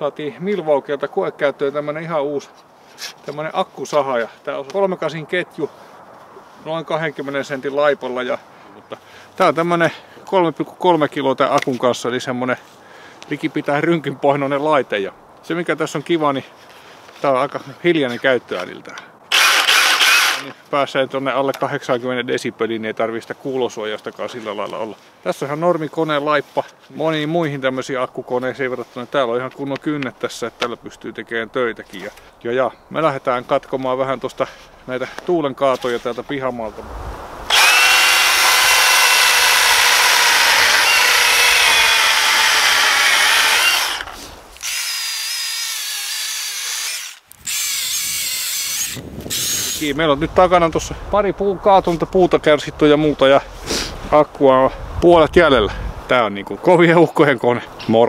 saatiin Milwaukeelta koekäyttöön tämmönen ihan uusi tämmönen akkusaha. Ja tää on kolmekasin ketju noin 20 sentin laipolla. Ja, mutta tää on tämmönen 3,3 kiloa tämän akun kanssa, eli semmonen likipitää rynkinpohjainen laite. Ja se mikä tässä on kiva, niin tää on aika hiljainen käyttöääniltään niin pääsee tuonne alle 80 desibeliin, niin ei tarvitse kuulosuojastakaan sillä lailla olla. Tässä on ihan normikoneen laippa moniin muihin tämmöisiin akkukoneisiin verrattuna. Täällä on ihan kunnon kynnet tässä, että tällä pystyy tekemään töitäkin. Ja, ja, ja me lähdetään katkomaan vähän tuosta näitä tuulen kaatoja täältä pihamaalta. Kiin. Meillä on nyt takana tuossa pari puun kaatunta puuta kärsitty ja muuta ja akkua on puolet jäljellä. Tää on niinku kovien uhkojen kone. Moro!